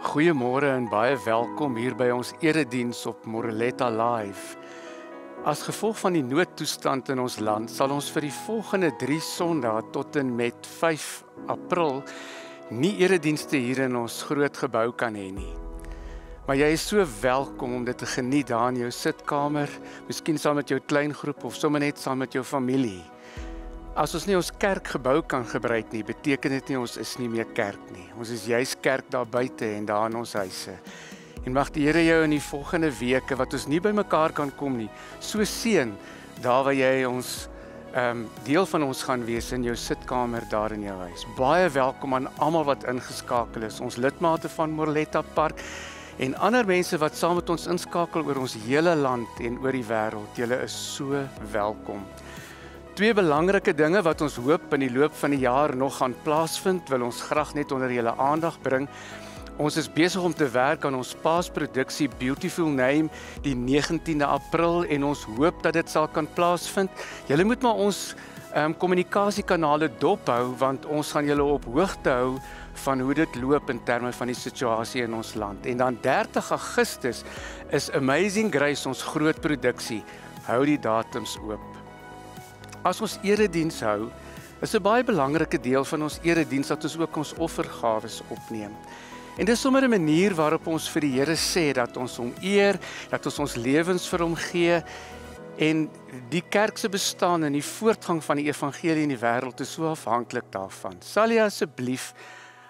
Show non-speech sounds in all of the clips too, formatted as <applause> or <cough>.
Goeiemôre en baie welkom hier by ons erediens op Moreletta Live. As gevolg van die noodtoestand in ons land, sal ons vir die volgende 3 Sondae tot en met 5 April nie eredienste hier in ons groot gebou kan hê nie. Maar jy is so welkom om dit te geniet daar in jou sitkamer, miskien saam met jou klein groep of sommer net saam met jou familie. As ons nie ons kerkgebou kan gebruik nie, beteken dit nie ons is nie meer kerk nie. Ons is juis kerk daar buite en daar in ons huise. En mag die Here jou in die volgende weke wat ons nie bymekaar kan kom nie, so seën daar waar jy ons ehm um, deel van ons gaan wees in jou sitkamer daar in jou huis. Baie welkom aan almal wat ingeskakel is. Ons lidmate van Morletta Park en ander mense wat saam met ons inskakel oor ons hele land en oor die wêreld. Julle is so welkom twee belangrike dinge wat ons hoop in die loop van die jaar nog gaan plaasvind, wil ons graag net onder julle aandag bring. Ons is besig om te werk aan ons paasproduksie Beautiful Name die 19de April en ons hoop dat dit sal kan plaasvind. Julle moet maar ons ehm um, kommunikasiekanale dophou want ons gaan julle op hoogte hou van hoe dit loop in terme van die situasie in ons land. En dan 30 Augustus is Amazing Grace ons groot produksie. Hou die datums oop. As ons erediens hou, is 'n baie belangrike deel van ons erediens dat ons ook ons offergawes opneem. En dis sommer 'n manier waarop ons vir die Here sê dat ons hom eer, dat ons ons lewens vir hom gee en die kerk se bestaan en die voortgang van die evangelie in die wêreld is so afhanklik daarvan. Sal jy asseblief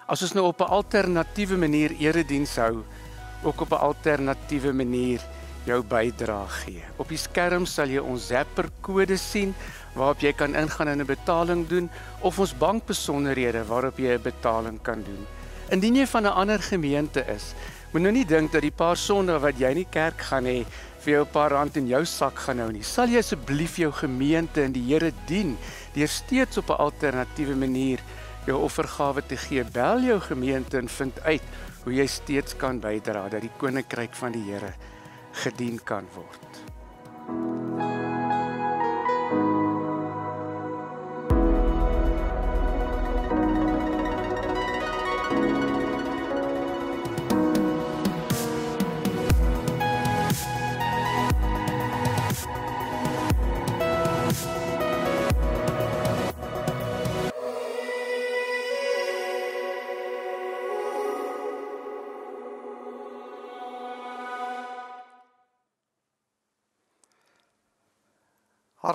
as ons nou op 'n alternatiewe manier erediens hou, ook op 'n alternatiewe manier jou bydrae gee. Op die skerm sal jy ons Zapper kode sien waarop jy kan ingaan en 'n betaling doen of ons bankbesonderhede waarop jy 'n betaling kan doen. Indien jy van 'n ander gemeente is, moet nou nie dink dat die paar sonde wat jy in die kerk gaan hê vir jou 'n paar rand in jou sak gaan hou nie. Sal jy asseblief jou gemeente en die Here dien deur steeds op 'n alternatiewe manier jou offergawe te gee. Bel jou gemeente en vind uit hoe jy steeds kan bydra dat die koninkryk van die Here gedien kan word.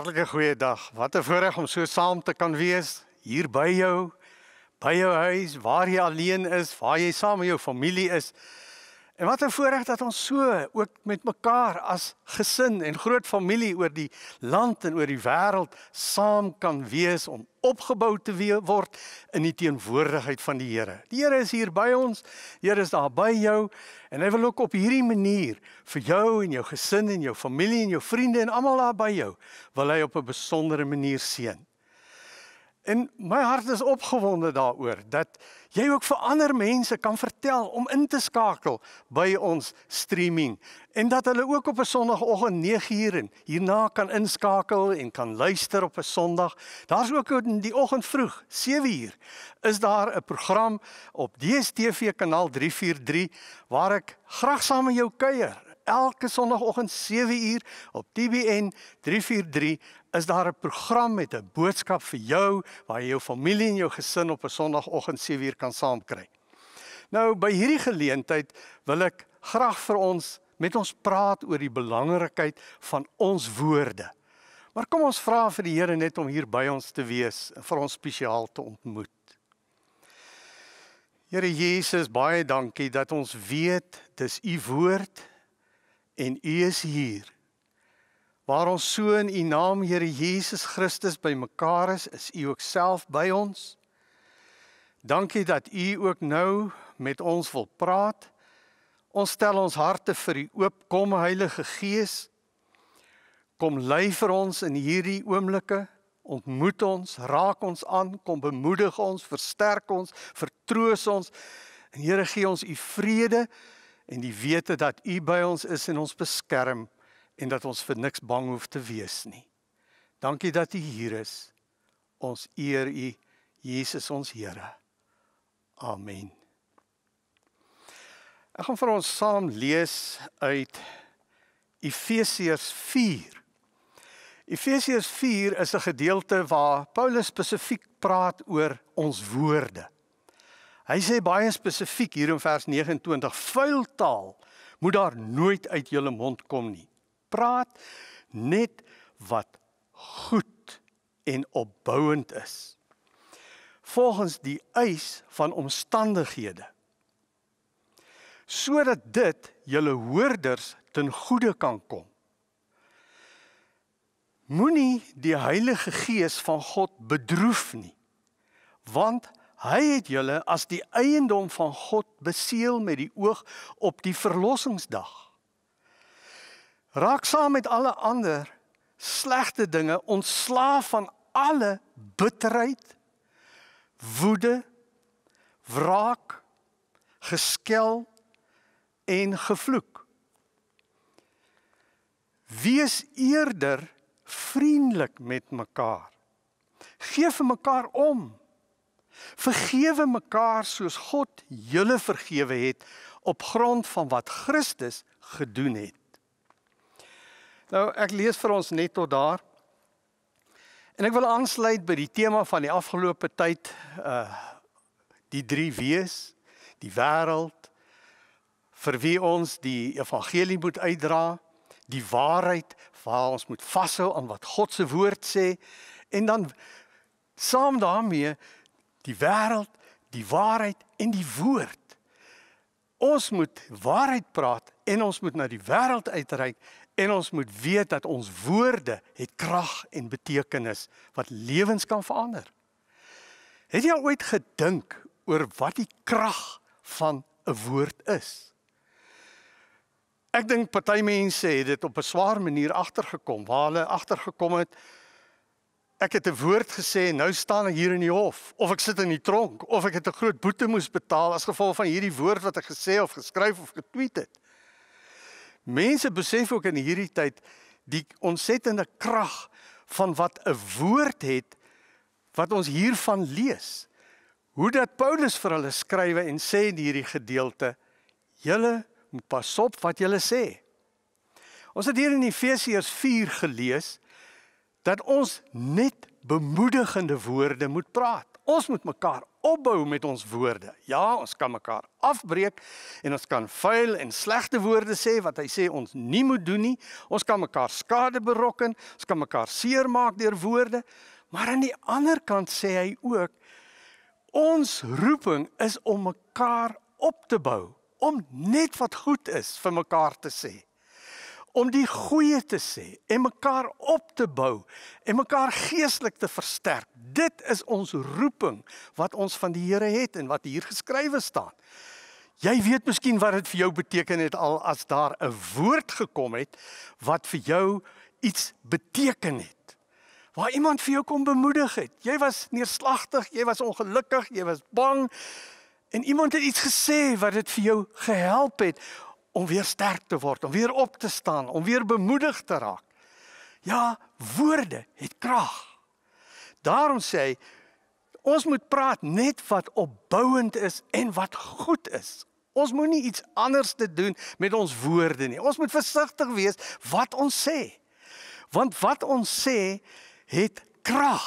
Hartlike goeie dag. Wat 'n voorreg om so saam te kan wees hier by jou, by jou huis, waar jy alleen is, waar jy saam met jou familie is. En wat 'n voorreg dat ons so ook met mekaar as gesin en groot familie oor die land en oor die wêreld saam kan wees om opgebou te word in die teenwoordigheid van die Here. Die Here is hier by ons. Die Here is daar by jou en hy wil ook op hierdie manier vir jou en jou gesin en jou familie en jou vriende en almal daar by jou wil hy op 'n besondere manier seën. En my hart is opgewonde daaroor dat jy ook vir ander mense kan vertel om in te skakel by ons streaming en dat hulle ook op 'n Sondagoggend 9uur en hierna kan inskakel en kan luister op 'n Sondag. Daar's ook in die oggend vroeg 7uur is daar 'n program op DStv kanaal 343 waar ek graag saam met jou kuier. Elke Sondagoggend 7uur op TBN 343 is daar 'n program met 'n boodskap vir jou waar jy jou familie en jou gesin op 'n Sondagoggend 7uur kan saamkry. Nou by hierdie geleentheid wil ek graag vir ons met ons praat oor die belangrikheid van ons woorde. Maar kom ons vra vir die Here net om hier by ons te wees vir ons spesiaal te ontmoet. Here Jesus, baie dankie dat ons weet dis u woord en u is hier Waar ons so in U naam Here Jesus Christus bymekaar is, is U ook self by ons. Dankie dat U ook nou met ons wil praat. Ons stel ons harte vir U oop. Kom Heilige Gees. Kom lei vir ons in hierdie oomblikke. Ontmoet ons, raak ons aan, kom bemoedig ons, versterk ons, vertroos ons. En Here gee ons U vrede en die wete dat U by ons is en ons beskerm en dat ons vir niks bang hoef te wees nie. Dankie dat U hier is. Ons eer U, Jesus ons Here. Amen. Ek gaan vir ons saam lees uit Efesiërs 4. Efesiërs 4 is 'n gedeelte waar Paulus spesifiek praat oor ons woorde. Hy sê baie spesifiek hier in vers 29: "Vuil taal moet daar nooit uit julle mond kom nie. Praat net wat goed en opbouend is." Volgens die eis van omstandighede sodat dit julle hoorders ten goeie kan kom. Moenie die Heilige Gees van God bedroef nie. Want hy het julle as die eiendom van God beseël met die oog op die verlossingsdag. Raak saam met alle ander slegte dinge ontslaaf van alle bitterheid, woede, wraak, geskel en gevloek. Wees eerder vriendelik met mekaar. Geef vir mekaar om. Vergewe mekaar soos God julle vergewe het op grond van wat Christus gedoen het. Nou ek lees vir ons net tot daar. En ek wil aansluit by die tema van die afgelope tyd uh die drie wees, die wêreld vir wie ons die evangelie moet uitdra, die waarheid waar ons moet vashou aan wat God se woord sê en dan saam daarmee die wêreld, die waarheid en die woord. Ons moet waarheid praat en ons moet na die wêreld uitreik en ons moet weet dat ons woorde het krag en betekenis wat lewens kan verander. Het jy ooit gedink oor wat die krag van 'n woord is? Ek dink party mense het dit op 'n swaar manier agtergekom. Waar hulle agtergekom het ek het 'n woord gesê en nou staan ek hier in die hof of ek sit in die tronk of ek het 'n groot boete moes betaal as gevolg van hierdie woord wat ek gesê of geskryf of getweet het. Mense besef ook in hierdie tyd die ontsettende krag van wat 'n woord het wat ons hiervan lees. Hoe dat Paulus vir hulle skrywe en sê in hierdie gedeelte: "Julle moet pas op wat jy sê. Ons het hier in Efesiërs 4 gelees dat ons net bemoedigende woorde moet praat. Ons moet mekaar opbou met ons woorde. Ja, ons kan mekaar afbreek en ons kan vuil en slegte woorde sê wat hy sê ons nie moet doen nie. Ons kan mekaar skade berokken, ons kan mekaar seermaak deur woorde. Maar aan die ander kant sê hy ook ons roeping is om mekaar op te bou om net wat goed is vir mekaar te sê. Om die goeie te sê en mekaar op te bou en mekaar geestelik te versterk. Dit is ons roeping wat ons van die Here het en wat hier geskrywe staan. Jy weet miskien wat dit vir jou beteken het al as daar 'n woord gekom het wat vir jou iets beteken het. Waar iemand vir jou kom bemoedig het. Jy was neerslagtig, jy was ongelukkig, jy was bang, En iemand het iets gesê wat dit vir jou gehelp het om weer sterk te word, om weer op te staan, om weer bemoedig te raak. Ja, woorde het krag. Daarom sê hy ons moet praat net wat opbouend is en wat goed is. Ons moenie iets anders te doen met ons woorde nie. Ons moet versigtig wees wat ons sê. Want wat ons sê het krag.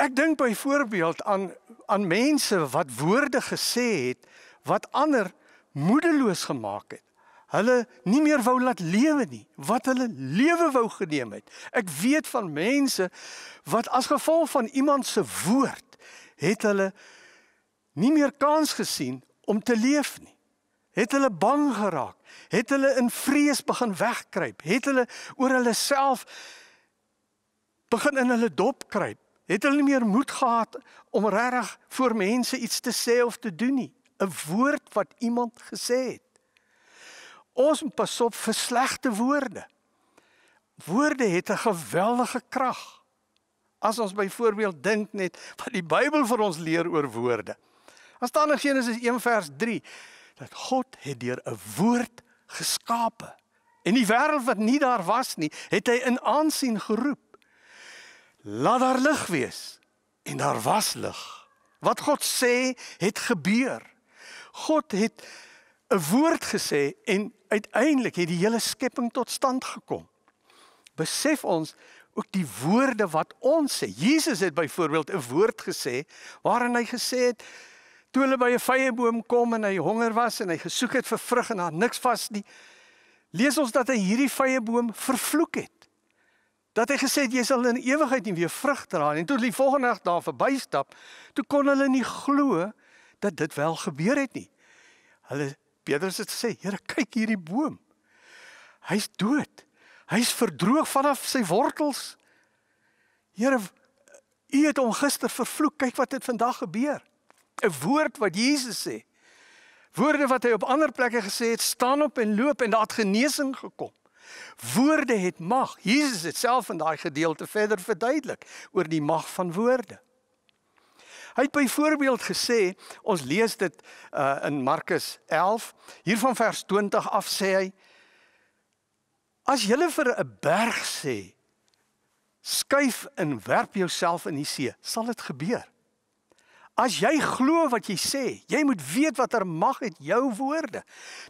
Ek dink byvoorbeeld aan aan mense wat woorde gesê het wat ander moedeloos gemaak het. Hulle nie meer wou laat lewe nie, wat hulle lewe wou geneem het. Ek weet van mense wat as gevolg van iemand se woord het hulle nie meer kans gesien om te leef nie. Het hulle bang geraak, het hulle in vrees begin wegkruip, het hulle oor hulle self begin in hulle dop kruip het hulle nie meer moed gehad om regtig voor mense iets te sê of te doen nie. 'n Woord wat iemand gesê het. Ons moet pas op vir slegte woorde. Woorde het 'n geweldige krag. As ons byvoorbeeld dink net wat die Bybel vir ons leer oor woorde. As staan in Genesis 1 vers 3 dat God het deur 'n woord geskape. En die wêreld wat nie daar was nie, het hy in aansien geroep laat daar lig wees en daar was lig. Wat God sê het gebeur. God het 'n woord gesê en uiteindelik het die hele skepping tot stand gekom. Besef ons ook die woorde wat ons sê. Jesus het byvoorbeeld 'n woord gesê waarin hy gesê het toe hulle by 'n vyeboom kom en hy honger was en hy gesoek het vir vrug en daar niks was nie, lees ons dat hy hierdie vyeboom vervloek het. Dat hy gesê het jy sal in ewigheid nie weer vrug dra nie. En toe die volgende dag daar verbystap, toe kon hulle nie glo dat dit wel gebeur het nie. Hulle Petrus het gesê, "Here, kyk hierdie boom. Hy's dood. Hy's verdroog vanaf sy wortels. Here, U het hom gister vervloek. Kyk wat het vandag gebeur." 'n Woord wat Jesus sê. Woorde wat hy op ander plekke gesê het, staan op en loop en daar het genesing gekom. Woorde het mag. Jesus het self in daai gedeelte verder verduidelik oor die mag van woorde. Hy het byvoorbeeld gesê, ons lees dit uh, in Markus 11, hier van vers 20 af sê hy as jy vir 'n berg sê skuif en werp jouself in die see, sal dit gebeur. As jy glo wat jy sê, jy moet weet watter mag het jou woorde.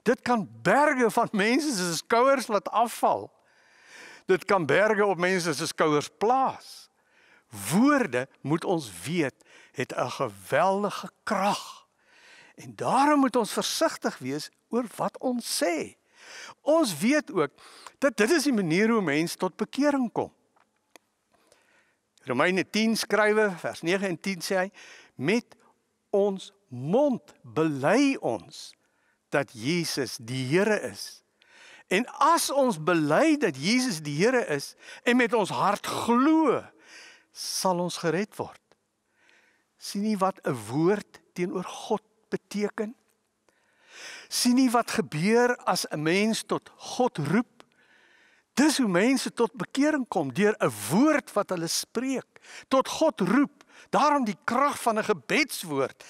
Dit kan berge van mense se skouers laat afval. Dit kan berge op mense se skouers plaas. Woorde moet ons weet het 'n geweldige krag. En daarom moet ons versigtig wees oor wat ons sê. Ons weet ook dat dit is die manier hoe mense tot bekering kom. Romeine 10 skrywe vers 9 en 10 sê hy met ons mond bely ons dat Jesus die Here is. En as ons bely dat Jesus die Here is en met ons hart glo, sal ons gered word sien nie wat 'n woord teenoor God beteken? sien nie wat gebeur as 'n mens tot God roep? Dis hoe mense tot bekering kom deur 'n woord wat hulle spreek, tot God roep. Daarom die krag van 'n gebedswoord.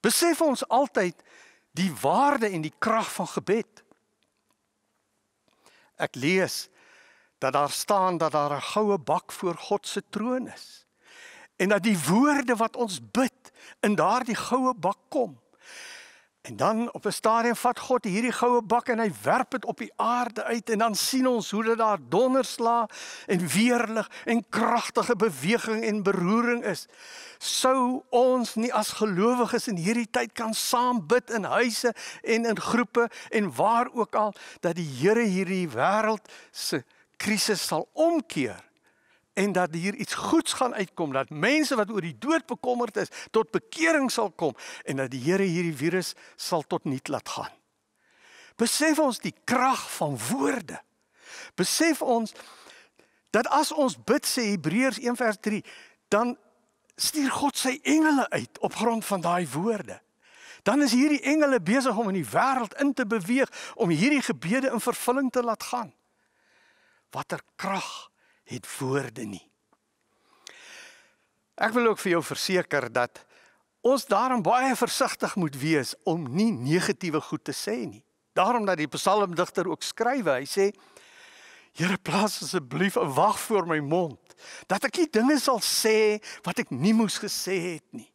Besef ons altyd die waarde en die krag van gebed. Ek lees dat daar staan dat daar 'n goue bak voor God se troon is en dat die woorde wat ons bid in daardie goue bak kom. En dan op 'n stadium vat God hierdie goue bak en hy werp dit op die aarde uit en dan sien ons hoe dit daar dondersla en weerlig en kragtige beweging en beroering is. Sou ons nie as gelowiges in hierdie tyd kan saam bid in huise en in groepe en waar ook al dat die Here hierdie wêreld se krisis sal omkeer en dat hier iets goeds gaan uitkom dat mense wat oor die dood bekommerd is tot bekering sal kom en dat die Here hierdie virus sal tot niet laat gaan. Besef ons die krag van woorde. Besef ons dat as ons bid sê Hebreërs 1 vers 3 dan stuur God sy engele uit op grond van daai woorde. Dan is hierdie engele besig om in die wêreld in te beweeg om hierdie gebede in vervulling te laat gaan. Watter krag het woorde nie. Ek wil ook vir jou verseker dat ons daarom baie versigtig moet wees om nie negatiewe goed te sê nie. Daarom dat die psalmdigter ook skrywe, hy sê: Here, plaas asseblief 'n wag voor my mond dat ek nie dinge sal sê wat ek nie moes gesê het nie.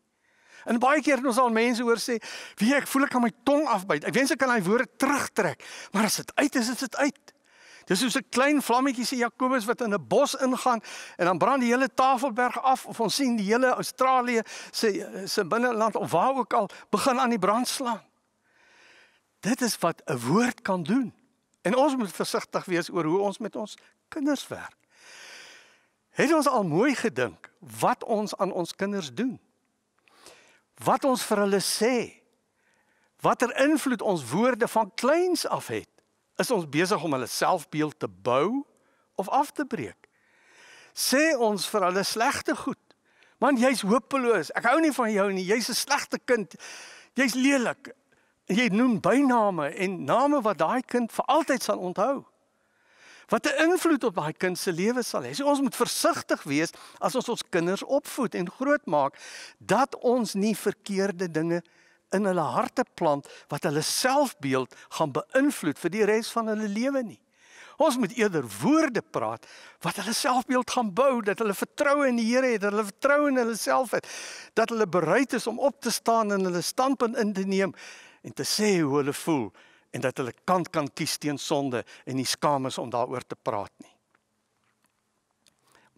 En baie keer het ons al mense hoor sê, "Wie ek voel ek kan my tong afbyt. Ek wens ek kan daai woorde terugtrek, maar as dit uit is, is dit uit." Dis soos 'n klein vlammetjie sê Jakobus wat in 'n bos ingaan en dan brand die hele Tafelberg af of ons sien die hele Australië se se binneland of waar ook al begin aan die brand slaan. Dit is wat 'n woord kan doen. En ons moet versigtig wees oor hoe ons met ons kinders werk. Het ons al mooi gedink wat ons aan ons kinders doen? Wat ons vir hulle sê? Watter invloed ons woorde van kleins af het? Is ons besig om hulle selfbeeld te bou of af te breek? Sê ons vir hulle slegte goed. Man, jy's hopeloos. Ek hou nie van jou nie. Jy's 'n slegte kind. Jy's lelik. Jy noem byname en name wat daai kind vir altyd sal onthou. Wat 'n invloed op daai kind se lewe sal hê. So ons moet versigtig wees as ons ons kinders opvoed en grootmaak dat ons nie verkeerde dinge in hulle harte plant wat hulle selfbeeld gaan beïnvloed vir die res van hulle lewe nie. Ons moet eerder woorde praat wat hulle selfbeeld gaan bou, dat hulle vertroue in die Here het, dat hulle vertroue in hulle self het, dat hulle bereid is om op te staan en hulle standpunt in te neem en te sê hoe hulle voel en dat hulle kant kan kies teen sonde en nie skaam is om daaroor te praat nie.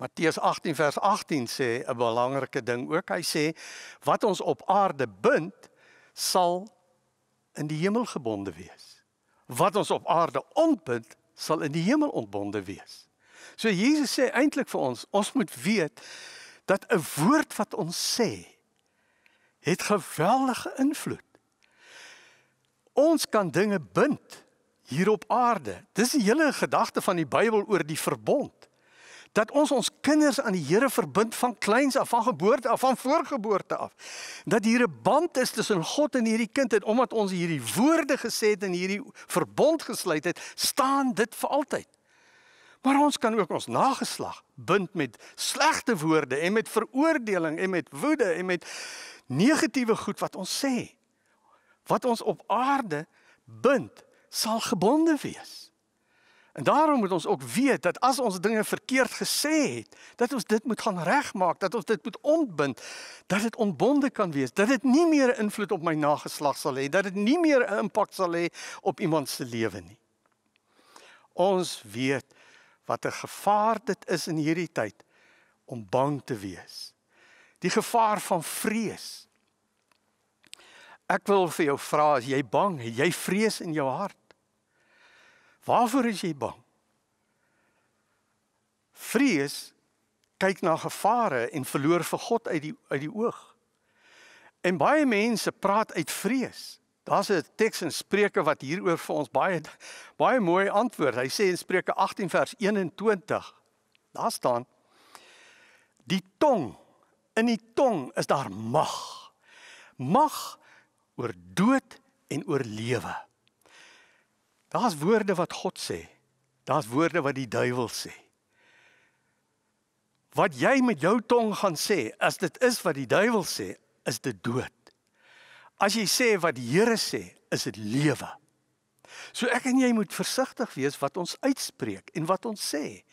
Matteus 18 vers 18 sê 'n belangrike ding ook. Hy sê wat ons op aarde bind sal in die hemel gebonde wees. Wat ons op aarde ontbind sal in die hemel ontbonde wees. So Jesus sê eintlik vir ons, ons moet weet dat 'n woord wat ons sê het geweldige invloed. Ons kan dinge bind hier op aarde. Dis die hele gedagte van die Bybel oor die verbond. Dat ons ons kinders aan die Here verbind van kleins af, van geboorte af, van voorgeboorte af. Dat hier 'n band is tussen God en hierdie kind en omdat ons hierdie woorde gesê het en hierdie verbond gesluit het, staan dit vir altyd. Maar ons kan ook ons nageslag bind met slegte woorde en met veroordeling en met woede en met negatiewe goed wat ons sê. Wat ons op aarde bind, sal gebonde wees. En daarom moet ons ook weet dat as ons dinge verkeerd gesê het, dat ons dit moet gaan regmaak, dat ons dit moet ontbind, dat dit ontbonde kan wees, dat dit nie meer 'n invloed op my nageslag sal hê, dat dit nie meer 'n impak sal hê op iemand se lewe nie. Ons weet wat 'n gevaar dit is in hierdie tyd om bang te wees. Die gevaar van vrees. Ek wil vir jou vra as jy bang, jy vrees in jou hart. Waarvoor is jy bang? Vrees kyk na gevare en verloor vir God uit die uit die oog. En baie mense praat uit vrees. Daar's 'n teks in Spreuke wat hieroor vir ons baie baie mooi antwoord. Hy sê in Spreuke 18 vers 21. Daar staan: Die tong, in die tong is daar mag. Mag oor dood en oor lewe. Daar's woorde wat God sê. Daar's woorde wat die duiwel sê. Wat jy met jou tong gaan sê, as dit is wat die duiwel sê, is dit dood. As jy sê wat die Here sê, is dit lewe. So ek en jy moet versigtig wees wat ons uitspreek en wat ons sê.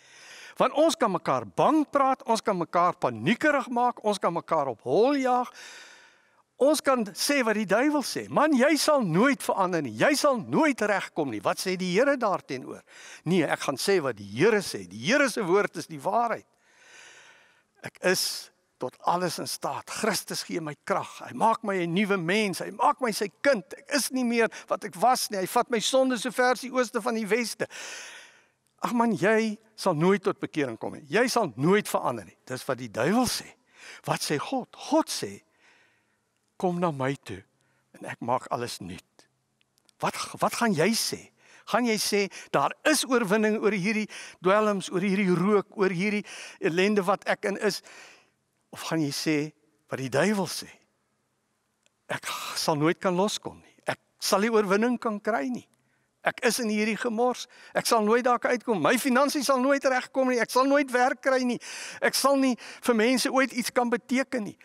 Want ons kan mekaar bang praat, ons kan mekaar paniekerig maak, ons kan mekaar op hol jaag. Ons kan sê wat die duiwel sê. Man, jy sal nooit verander nie. Jy sal nooit regkom nie. Wat sê die Here daarteenoor? Nee, ek gaan sê wat die Here sê. Die Here se woord is die waarheid. Ek is tot alles in staat. Christus gee my krag. Hy maak my 'n nuwe mens. Hy maak my sy kind. Ek is nie meer wat ek was nie. Hy vat my sonde so ver as die ooste van die weste. Ag man, jy sal nooit tot bekering kom nie. Jy sal nooit verander nie. Dis wat die duiwel sê. Wat sê God? God sê kom na my toe en ek maak alles nuut. Wat wat gaan jy sê? Gaan jy sê daar is oorwinning oor hierdie dwelms, oor hierdie rook, oor hierdie ellende wat ek in is? Of gaan jy sê wat die duiwel sê? Ek sal nooit kan loskom nie. Ek sal nie oorwinning kan kry nie. Ek is in hierdie gemors. Ek sal nooit daar uitkom. My finansies sal nooit regkom nie. Ek sal nooit werk kry nie. Ek sal nie vir mense ooit iets kan beteken nie.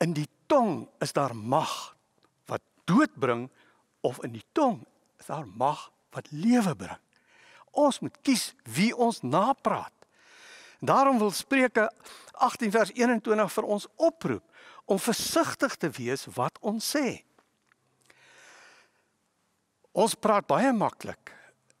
In die tong is daar mag wat dood bring of in die tong is daar mag wat lewe bring. Ons moet kies wie ons napraat. Daarom wil Spreuke 18 vers 21 vir ons oproep om versigtig te wees wat ons sê. Ons praat baie maklik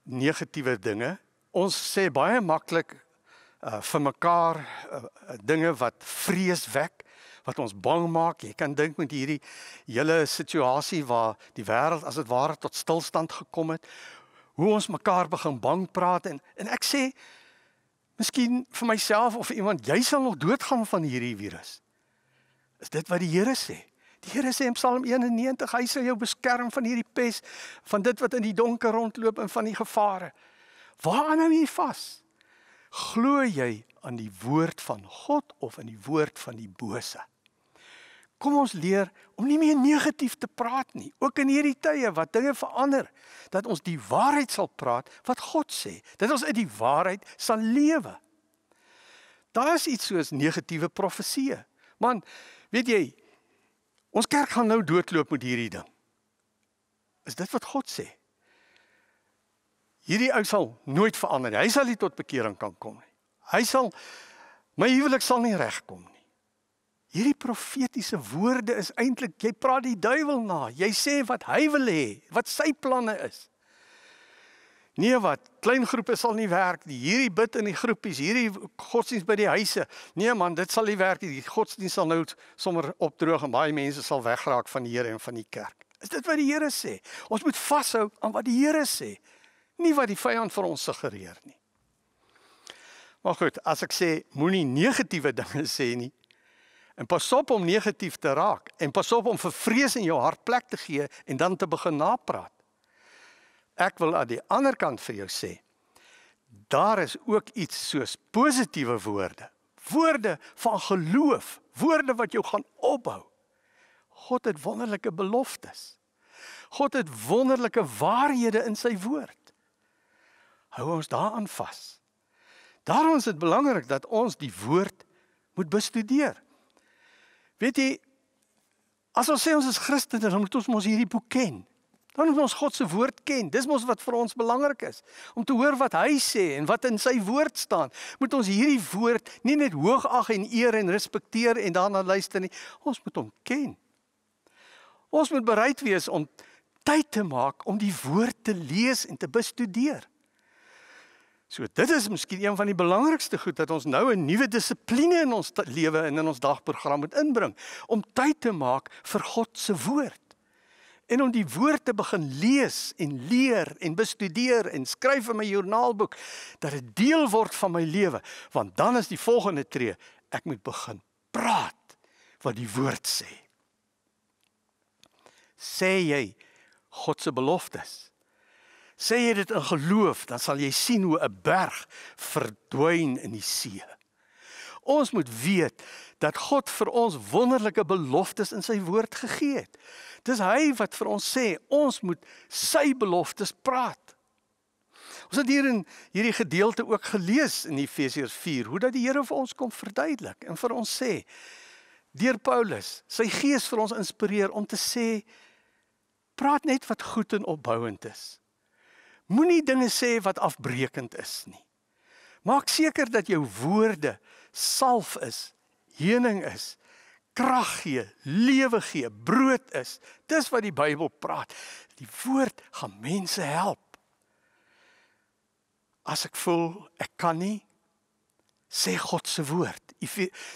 negatiewe dinge. Ons sê baie maklik uh, vir mekaar uh, dinge wat vrees wek, wat ons bang maak. Jy kan dink met hierdie hele situasie waar die wêreld as dit ware tot stilstand gekom het, hoe ons mekaar begin bang praat en en ek sê Miskien vir myself of vir iemand, jy sal nog doodgaan van hierdie virus. Is dit wat die Here sê? Die Here sê in Psalm 91, hy sal jou beskerm van hierdie pes, van dit wat in die donker rondloop en van die gevare. Waaraan hou jy vas? Glo jy aan die woord van God of in die woord van die bose? Kom ons leer om nie meer negatief te praat nie, ook in hierdie tye wat dinge verander, dat ons die waarheid sal praat wat God sê, dat ons uit die waarheid sal lewe. Daar is iets soos negatiewe profeseë. Man, weet jy, ons kerk gaan nou doodloop met hierdie ding. Is dit wat God sê? Hierdie ou sal nooit verander nie. Hy sal nie tot bekering kan kom nie. Hy sal my huwelik sal nie regkom nie. Hierdie profetiese woorde is eintlik jy praat die duiwel na. Jy sê wat hy wil hê, wat sy planne is. Nee wat, klein groepe sal nie werk nie. Hierdie bid in die groepies, hierdie godsdienst by die huise. Nee man, dit sal nie werk nie. Die godsdienst sal nou sommer opdroog en baie mense sal wegraak van die Here en van die kerk. Is dit wat die Here sê? Ons moet vashou aan wat die Here sê, nie wat die vyand vir ons suggereer nie. Maar goed, as ek sê moenie negatiewe dinge <laughs> sê nie. En pas op om negatief te raak en pas op om vir vrees in jou hart plek te gee en dan te begin napraat. Ek wil aan die ander kant vir jou sê, daar is ook iets soos positiewe woorde. Woorde van geloof, woorde wat jou gaan opbou. God het wonderlike beloftes. God het wonderlike waarhede in sy woord. Hou ons daaraan vas. Daarom is dit belangrik dat ons die woord moet bestudeer. Weet jy, as ons sê ons is Christene, dan moet ons mos hierdie boek ken. Dan moet ons God se woord ken. Dis mos wat vir ons belangrik is. Om te hoor wat hy sê en wat in sy woord staan. Moet ons hierdie woord nie net hoogag en eer en respekteer en daarna luister nie. Ons moet hom ken. Ons moet bereid wees om tyd te maak om die woord te lees en te bestudeer. So dit is miskien een van die belangrikste goed dat ons nou 'n nuwe dissipline in ons lewe en in ons dagprogram moet inbring om tyd te maak vir God se woord. En om die woord te begin lees en leer en bestudeer en skryf in my joernaalboek dat dit deel word van my lewe want dan is die volgende tree ek moet begin praat wat die woord sê. Sê jy God se beloftes sê jy dit in geloof dan sal jy sien hoe 'n berg verdwyn in die see ons moet weet dat God vir ons wonderlike beloftes in sy woord gegee het Dis hy wat vir ons sê ons moet sy beloftes praat. Ons het hier in hierdie gedeelte ook gelees in Efesiërs 4 hoe dat die Here vir ons kom verduidelik en vir ons sê deur Paulus sy gees vir ons inspireer om te sê praat net wat goed en opbouend is. Moenie dinge sê wat afbreekend is nie. Maak seker dat jou woorde salf is, heuning is krag gee, lewe gee, brood is. Dis wat die Bybel praat. Die woord gaan mense help. As ek voel ek kan nie sê God se woord.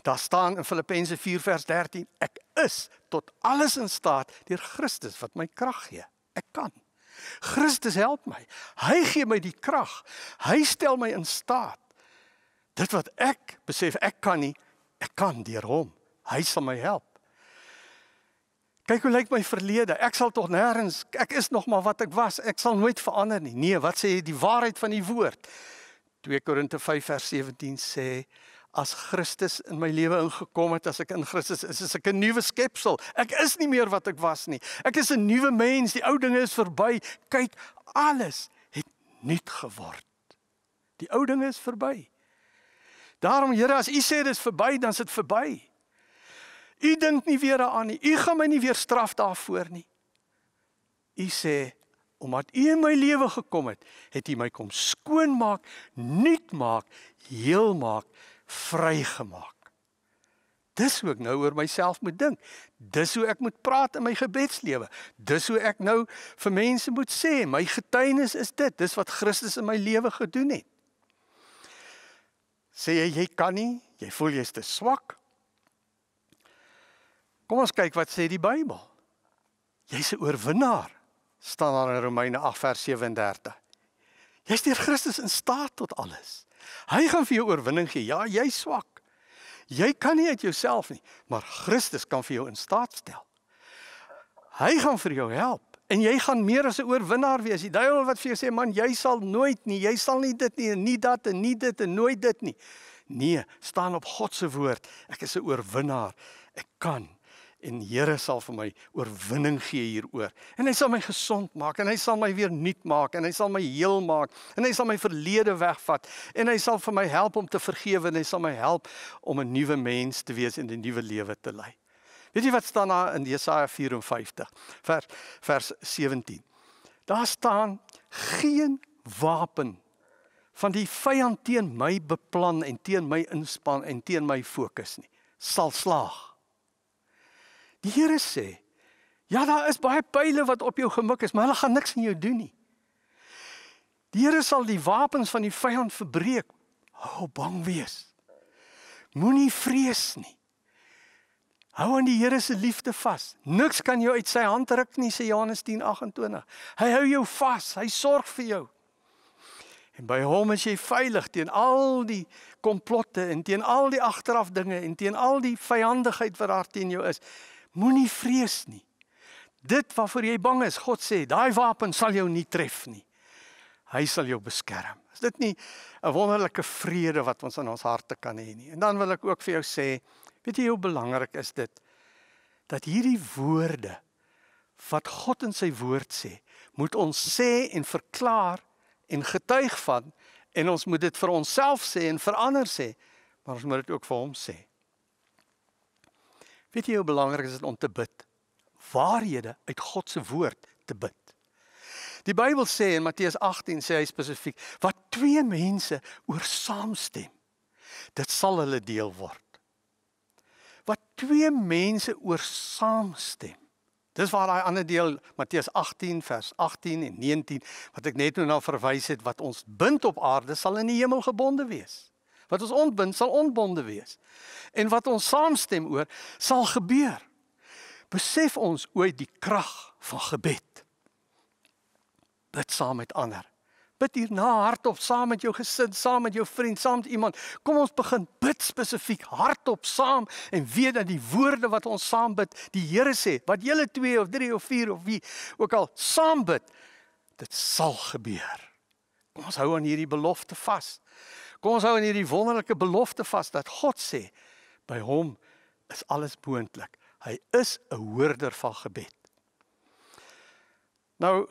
Daar staan in Filippense 4 vers 13, ek is tot alles in staat deur Christus wat my krag gee. Ek kan. Christus help my. Hy gee my die krag. Hy stel my in staat. Dit wat ek besef ek kan nie, ek kan deur hom. Hy sal my help. Kyk hoe lyk my verlede. Ek sal tog nêrens ek is nog maar wat ek was. Ek sal nooit verander nie. Nee, wat sê die waarheid van die woord? 2 Korinte 5 vers 17 sê as Christus in my lewe ingekom het, as ek in Christus is, is ek 'n nuwe skepsel. Ek is nie meer wat ek was nie. Ek is 'n nuwe mens. Die ou dinge is verby. Kyk, alles het nuut geword. Die ou dinge is verby. Daarom Here, as U sê dit is verby, dan is dit verby. U dink nie weer daaraan nie. U gaan my nie weer straf daarvoor nie. U sê omdat u in my lewe gekom het, het u my kom skoon maak, nuut maak, heel maak, vrygemaak. Dis hoe ek nou oor myself moet dink. Dis hoe ek moet praat in my gebedslewe. Dis hoe ek nou vir mense moet sê, my getuienis is dit. Dis wat Christus in my lewe gedoen het. Sê jy jy kan nie, jy voel jy's te swak, Kom ons kyk wat sê die Bybel. Jy's 'n oorwinnaar, staan daar in Romeine 8 vers 37. Jy's deur Christus in staat tot alles. Hy gaan vir jou oorwinning gee. Ja, jy's swak. Jy kan nie uit jouself nie, maar Christus kan vir jou in staat stel. Hy gaan vir jou help en jy gaan meer as 'n oorwinnaar wees. Die duiwel wat vir jou sê, "Man, jy sal nooit nie, jy sal nie dit nie, nie dat en nie dit en nooit dit nie." Nee, staan op God se woord. Ek is 'n oorwinnaar. Ek kan en Here sal vir my oorwinning gee hieroor. En hy sal my gesond maak en hy sal my weer nuut maak en hy sal my heel maak en hy sal my verlede wegvat en hy sal vir my help om te vergewe en hy sal my help om 'n nuwe mens te wees en 'n nuwe lewe te lei. Weet jy wat staan daar in Jesaja 54 vers vers 17? Daar staan geen wapen van die vyand teen my beplan en teen my inspann en teen my fokus nie sal slaag Die Here sê, ja, daar is baie pile wat op jou gemik is, maar hulle gaan niks aan jou doen nie. Die Here sal die wapens van die vyand verbreek. Hou bang wees. Moenie vrees nie. Hou aan die Here se liefde vas. Niks kan jou uit sy hand ruk nie, sê Johannes 10:28. Hy hou jou vas. Hy sorg vir jou. En by hom is jy veilig teen al die komplotte en teen al die agteraf dinge en teen al die vyandigheid wat daar teen jou is. Moenie vrees nie. Dit waarvoor jy bang is, God sê, daai wapen sal jou nie tref nie. Hy sal jou beskerm. Is dit nie 'n wonderlike vrede wat ons in ons harte kan hê nie? En dan wil ek ook vir jou sê, weet jy hoe belangrik is dit dat hierdie woorde wat God in sy woord sê, moet ons sê en verklaar en getuig van en ons moet dit vir onsself sê en vir ander sê, maar ons moet dit ook vir hom sê. Weet jy hoe belangrik is dit om te bid? Waarhede uit God se woord te bid. Die Bybel sê in Matteus 18 sê hy spesifiek wat twee mense oor saamstem, dit sal hulle deel word. Wat twee mense oor saamstem, Dis waar daai ander deel Matteus 18 vers 18 en 19 wat ek net nou na verwys het wat ons bind op aarde sal in die hemel gebonde wees. Wat ons ontbind sal onbonde wees. En wat ons saamstem oor sal gebeur. Besef ons ooit die krag van gebed. Bid saam met ander. Bid hier na hardop saam met jou gesin, saam met jou vriend, saam met iemand. Kom ons begin bid spesifiek hardop saam en weet dat die woorde wat ons saam bid, die Here sê, wat julle 2 of 3 of 4 of wie ook al saam bid, dit sal gebeur. Kom ons hou aan hierdie belofte vas. Kom ons hou aan hierdie wonderlike belofte vas dat God sê by hom is alles moontlik. Hy is 'n hoorder van gebed. Nou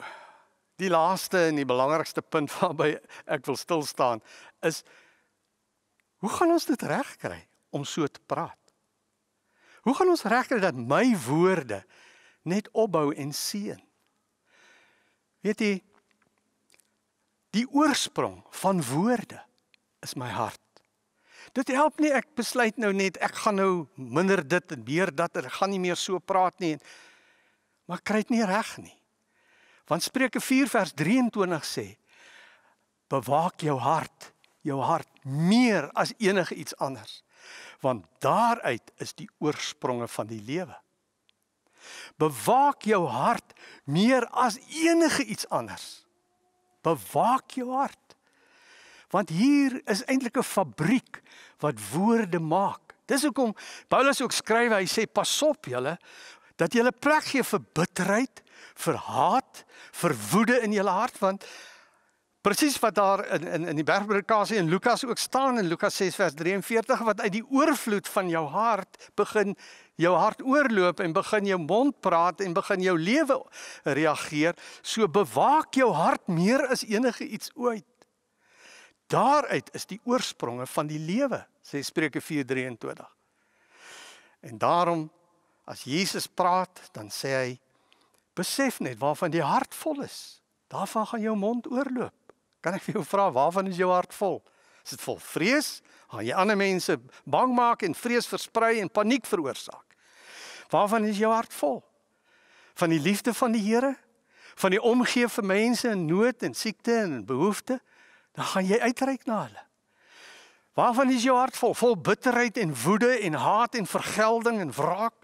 die laaste en die belangrikste punt <laughs> waarby ek wil stil staan is hoe gaan ons dit regkry om so te praat? Hoe gaan ons regkry dat my woorde net opbou en seën? Weet jy die oorsprong van woorde is my hart. Dit help nie ek besluit nou net ek gaan nou minder dit en meer dat ek gaan nie meer so praat nie maar kry dit nie reg nie. Want Spreuke 4 vers 23 sê: Bewaak jou hart, jou hart meer as enige iets anders, want daaruit is die oorspronge van die lewe. Bewaak jou hart meer as enige iets anders. Bewaak jou hart. Want hier is eintlik 'n fabriek wat woorde maak. Dis hoekom Paulus ook skryf, hy sê pas op julle dat julle plek gee vir bitterheid, vir haat, vir woede in julle hart want presies wat daar in in in die bergpredikasie in Lukas ook staan in Lukas 6 vers 43 wat uit die oorvloed van jou hart begin jou hart oorloop en begin jou mond praat en begin jou lewe reageer so bewaak jou hart meer as enige iets ooit daaruit is die oorspronge van die lewe sê Spreuke 4:23 en daarom as Jesus praat dan sê hy Besef net waarvan die hart vol is. Daarvan gaan jou mond oorloop. Kan ek vir jou vra waarvan is jou hart vol? Is dit vol vrees? Gaan jy ander mense bang maak en vrees versprei en paniek veroorsaak? Waarvan is jou hart vol? Van die liefde van die Here? Van die omgee vir mense in nood en siekte en behoeftes? Dan gaan jy uitreik na hulle. Waarvan is jou hart vol? Vol bitterheid en woede en haat en vergelding en wraak?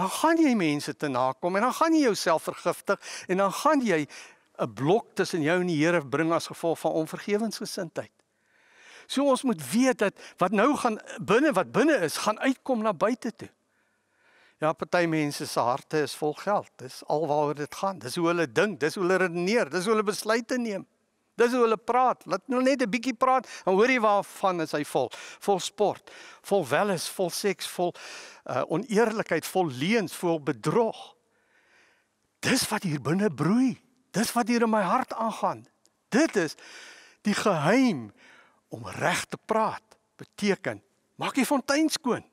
dan gaan jy mense te nakom en dan gaan jy jouself vergiftig en dan gaan jy 'n blok tussen jou en die Here bring as gevolg van onvergewensgesindheid. So ons moet weet dat wat nou gaan binne wat binne is, gaan uitkom na buite toe. Ja, party mense se harte is vol geld. Dis alwaaroor dit gaan. Dis hoe hulle dink, dis hoe hulle redeneer, dis hoe hulle besluite neem. Dis hoe hulle praat. Laat hulle net 'n bietjie praat en hoor jy waarvan is hy vol? Vol sport, vol welis, vol seks, vol uh, oneerlikheid, vol leuns, vol bedrog. Dis wat hier binne broei. Dis wat hier in my hart aangaan. Dit is die geheim om reg te praat. Beteken, maak die fontein skoon.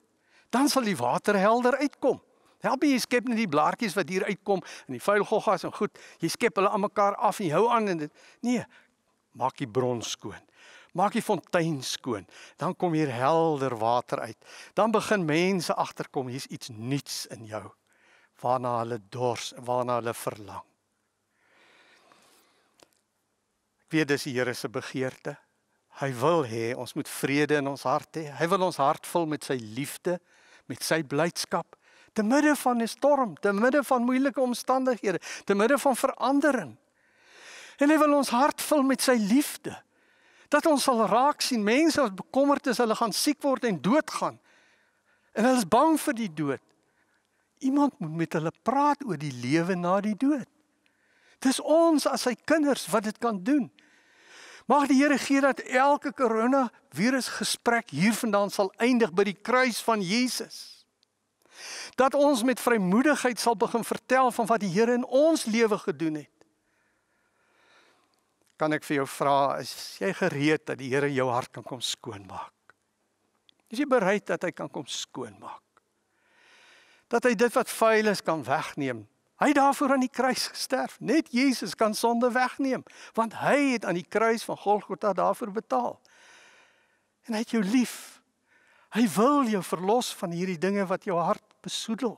Dan sal die water helder uitkom. Help jy skep net die blaartjies wat hier uitkom en die vuil goggas en goed. Jy skep hulle aan mekaar af en jy hou aan en dit nee, maak die bron skoon. Maak die fontein skoon, dan kom hier helder water uit. Dan begin mense agterkom hier's iets nuuts in jou waarna hulle dors, waarna hulle verlang. Ek weet dis die Here se begeerte. Hy wil hê ons moet vrede in ons hart hê. Hy wil ons hart vul met sy liefde, met sy blydskap te midde van 'n storm, te midde van moeilike omstandighede, te midde van verandering. En hy wil ons hart vul met sy liefde. Dat ons sal raak sien mense wat bekommerd is, hulle gaan siek word en doodgaan. En hulle is bang vir die dood. Iemand moet met hulle praat oor die lewe na die dood. Dis ons as sy kinders wat dit kan doen. Mag die Here gee dat elke korona virus gesprek hiervandaan sal eindig by die kruis van Jesus. Dat ons met vrymoedigheid sal begin vertel van wat die Here in ons lewe gedoen het. Kan ek vir jou vra, is jy gereed dat die Here jou hart kan kom skoonmaak? Is jy bereid dat hy kan kom skoonmaak? Dat hy dit wat vuil is kan wegneem Hy het daarvoor aan die kruis gesterf. Net Jesus kan sonde wegneem, want hy het aan die kruis van Golgotha daarvoor betaal. En hy het jou lief. Hy wil jou verlos van hierdie dinge wat jou hart besoedel.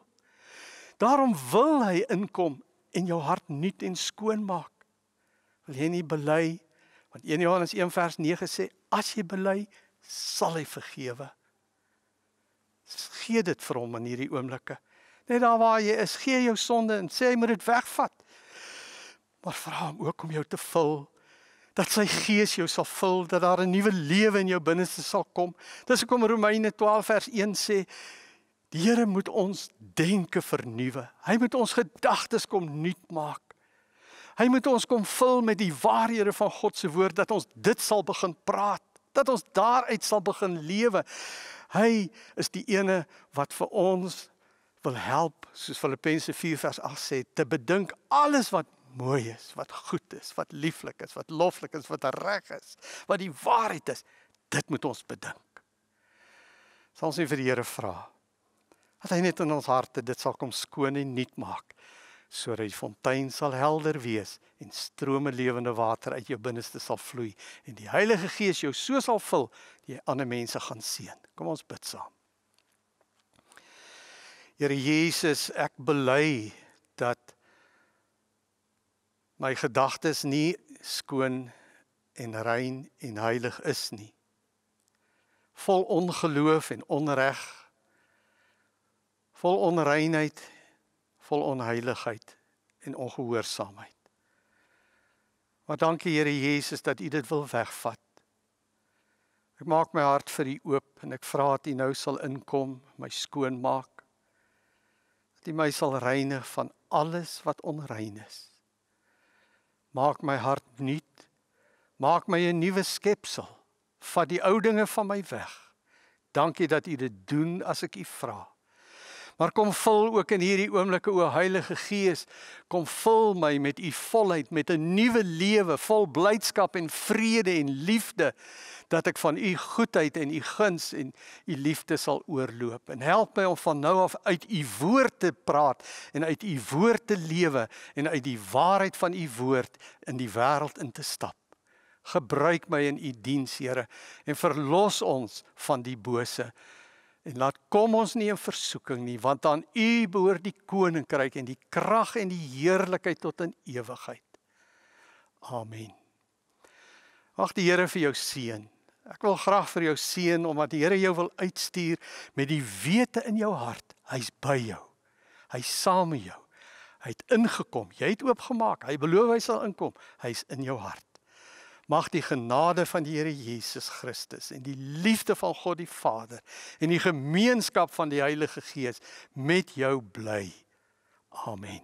Daarom wil hy inkom en jou hart nuut en skoon maak. Wil jy nie bely want 1 Johannes 1 vers 9 sê as jy bely, sal hy vergewe. Gee dit vir hom in hierdie oomblikke. Net daar waar jy is, gee jou sonde en sê hy moet dit wegvat. Maar vra hom ook om jou te vul dat sy gees jou sal vul dat daar 'n nuwe lewe in jou binneste sal kom. Dis hoekom Romeine 12 vers 1 sê die Here moet ons denke vernuwe. Hy moet ons gedagtes kom nuut maak. Hy moet ons kom vul met die waarhede van God se woord dat ons dit sal begin praat, dat ons daaruit sal begin lewe. Hy is die ene wat vir ons wil help soos Filippense 4 vers 8 sê te bedink alles wat mooi is, wat goed is, wat lieflik is, wat loflik is, wat reg is, wat die waarheid is, dit moet ons bedink. Sal ons nie vir die Here vra dat hy net in ons harte dit sal kom skoon en nuut maak sodat die fontein sal helder wees en strome lewende water uit jou binneste sal vloei en die Heilige Gees jou so sal vul dat jy ander mense gaan seën. Kom ons bid saam. Here Jesus, ek bely dat my gedagtes nie skoon en rein en heilig is nie. Vol ongeloof en onreg. Vol onreinheid, vol onheiligheid en ongehoorsaamheid. Maar dankie Here Jesus dat U dit wil wegvat. Ek maak my hart vir U oop en ek vra dat U nou sal inkom, my skoon maak dat U my sal reinig van alles wat onrein is. Maak my hart nuut. Maak my 'n nuwe skepsel. Vat die ou dinge van my weg. Dankie dat U dit doen as ek U vra. Maar kom vul ook in hierdie oomblikke o Heilige Gees, kom vul my met U volheid, met 'n nuwe lewe vol blydskap en vrede en liefde dat ek van u goedheid en u guns en u liefde sal oorloop en help my om van nou af uit u woord te praat en uit u woord te lewe en uit die waarheid van u woord in die wêreld in te stap. Gebruik my in u diens, Here, en verlos ons van die bose. En laat kom ons nie in versoeking nie, want aan u behoort die koninkryk en die krag en die heerlikheid tot in ewigheid. Amen. Mag die Here vir jou seën. Ek wil graag vir jou seën omdat die Here jou wil uitstuur met die wete in jou hart. Hy's by jou. Hy's saam met jou. Hy het ingekom. Jy het oopgemaak. Hy beloof hy sal inkom. Hy's in jou hart. Mag die genade van die Here Jesus Christus en die liefde van God die Vader en die gemeenskap van die Heilige Gees met jou bly. Amen.